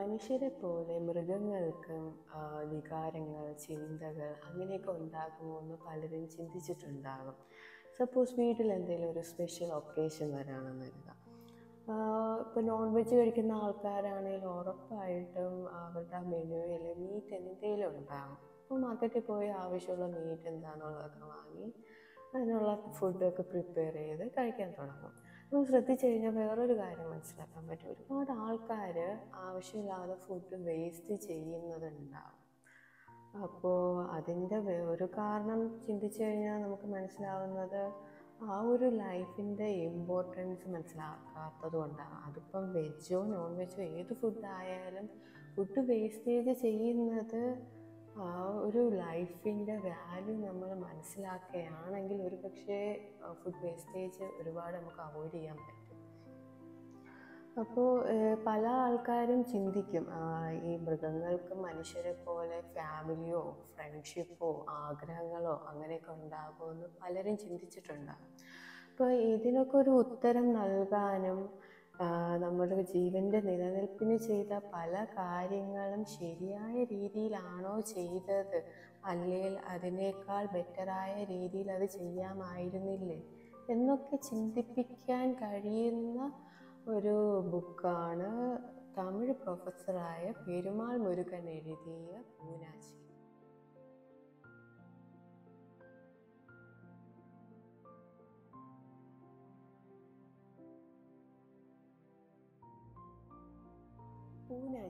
മനുഷ്യരെ പോലെ മൃഗങ്ങൾക്കും വികാരങ്ങൾ ചിന്തകൾ അങ്ങനെയൊക്കെ ഉണ്ടാകുമോ എന്ന് പലരും ചിന്തിച്ചിട്ടുണ്ടാകും. സപ്പോസ് വീട്ടിൽ എന്തെങ്കിലും ഒരു സ്പെഷ്യൽ ഒക്കേഷൻ വരാണെന്ന് കരുതാം ഇപ്പോൾ നോൺ വെജ് കഴിക്കുന്ന ആൾക്കാരാണെങ്കിൽ ഉറപ്പായിട്ടും അവരുടെ മെനുവിൽ മീറ്റ് എന്തെങ്കിലും ഉണ്ടാകും അപ്പോൾ മാർക്കറ്റിൽ പോയി ആവശ്യമുള്ള മീറ്റ് എന്താണെന്നുള്ളതൊക്കെ വാങ്ങി അതിനുള്ള ഫുഡൊക്കെ പ്രിപ്പയർ ചെയ്ത് കഴിക്കാൻ തുടങ്ങും. നമ്മൾ ശ്രദ്ധിച്ചു കഴിഞ്ഞാൽ വേറൊരു കാര്യം മനസ്സിലാക്കാൻ പറ്റും. ഒരുപാട് ആൾക്കാർ ആവശ്യമില്ലാതെ ഫുഡ് വേസ്റ്റ് ചെയ്യുന്നതുണ്ടാവും. അപ്പോൾ അതിന്റെ ഒരു കാരണം ചിന്തിച്ചു കഴിഞ്ഞാൽ നമുക്ക് മനസ്സിലാവുന്നത് ആ ഒരു ലൈഫിന്റെ ഇമ്പോർട്ടൻസ് മനസ്സിലാക്കാത്തത് കൊണ്ടാണ്. അതിപ്പം വെജോ നോൺ വെജോ ഏത് ഫുഡായാലും ഫുഡ് വേസ്റ്റേജ് ചെയ്യുന്നത് ആ ഒരു ലൈഫിന്റെ വാല്യൂ നമ്മൾ മനസ്സിലാക്കുകയാണെങ്കിൽ ഒരു പക്ഷേ ഫുഡ് വേസ്റ്റേജ് ഒരുപാട് നമുക്ക് അവോയ്ഡ് ചെയ്യാൻ പറ്റും. അപ്പോൾ പല ആൾക്കാരും ചിന്തിക്കും ഈ മൃഗങ്ങൾക്ക് മനുഷ്യരെ പോലെ ഫാമിലിയോ ഫ്രണ്ട്ഷിപ്പോ ആഗ്രഹങ്ങളോ അങ്ങനെയൊക്കെ ഉണ്ടാകുമെന്ന് പലരും ചിന്തിച്ചിട്ടുണ്ടാകും. അപ്പോൾ ഇതിനൊക്കെ ഒരു ഉത്തരം നൽകാനും നമ്മുടെ ജീവന്റെ നിലനിൽപ്പിന് ചെയ്ത പല കാര്യങ്ങളും ശരിയായ രീതിയിലാണോ ചെയ്തത്? അല്ലെങ്കിൽ അതിനേക്കാൾ ബെറ്ററായ രീതിയിൽ അത് ചെയ്യാമായിരുന്നില്ലേ? എന്നൊക്കെ ചിന്തിപ്പിക്കാൻ കഴിയുന്ന ഒരു ബുക്കാണ് തമിഴ് പ്രൊഫസറായ പെരുമാൾ മുരുകൻ എഴുതിയ പൂനാച്ചി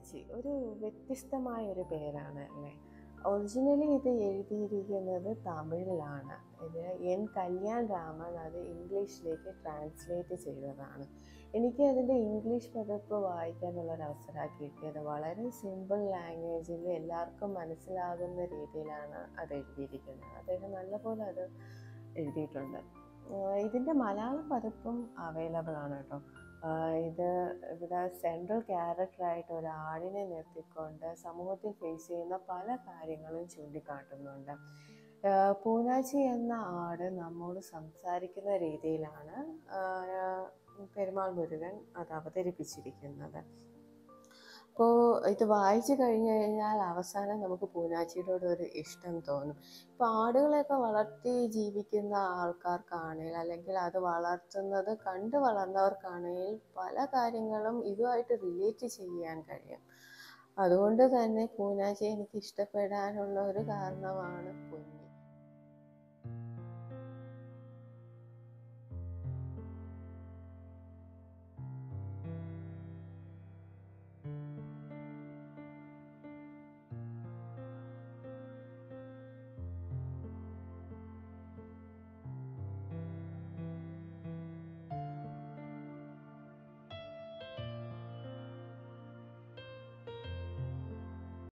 പൂനാച്ചി ഒരു വ്യത്യസ്തമായ ഒരു പേരാണ് അല്ലേ? ഒറിജിനലി ഇത് എഴുതിയിരിക്കുന്നത് തമിഴിലാണ്. ഇത് എൻ കല്യാൺ രാമൻ അത് ഇംഗ്ലീഷിലേക്ക് ട്രാൻസ്ലേറ്റ് ചെയ്തതാണ്. എനിക്ക് അതിന്റെ ഇംഗ്ലീഷ് പതിപ്പ് വായിക്കാനുള്ളൊരു അവസരമാണ് അവസരം കിട്ടിയത് വളരെ സിമ്പിൾ ലാംഗ്വേജിൽ എല്ലാവർക്കും മനസ്സിലാകുന്ന രീതിയിലാണ് അത് എഴുതിയിരിക്കുന്നത്. അദ്ദേഹം നല്ലപോലെ അത് എഴുതിയിട്ടുണ്ട്. ഇതിന്റെ മലയാളം പതിപ്പും അവൈലബിൾ ആണ് കേട്ടോ. ഇവിടെ സെൻട്രൽ ക്യാരക്ടറായിട്ട് ഒരാളിനെ നിർത്തിക്കൊണ്ട് സമൂഹത്തിൽ ഫേസ് ചെയ്യുന്ന പല കാര്യങ്ങളും ചൂണ്ടിക്കാട്ടുന്നുണ്ട്. പൂനാച്ചി എന്ന ആട് നമ്മോട് സംസാരിക്കുന്ന രീതിയിലാണ് പെരുമാൾ മുരുകൻ അത് അവതരിപ്പിച്ചിരിക്കുന്നത്. അപ്പോൾ ഇത് വായിച്ചു കഴിഞ്ഞു കഴിഞ്ഞാൽ അവസാനം നമുക്ക് പൂനാച്ചിയോട് ഒരു ഇഷ്ടം തോന്നും. ഇപ്പോൾ ആടുകളെയൊക്കെ വളർത്തി ജീവിക്കുന്ന ആൾക്കാർക്കാണെങ്കിൽ അല്ലെങ്കിൽ അത് വളർത്തുന്നത് കണ്ടു വളർന്നവർക്കാണെങ്കിൽ പല കാര്യങ്ങളും ഇതുമായിട്ട് റിലേറ്റ് ചെയ്യാൻ കഴിയും. അതുകൊണ്ട് തന്നെ പൂനാച്ചി എനിക്ക് ഇഷ്ടപ്പെടാനുള്ള ഒരു കാരണമാണ് പൊന്നു.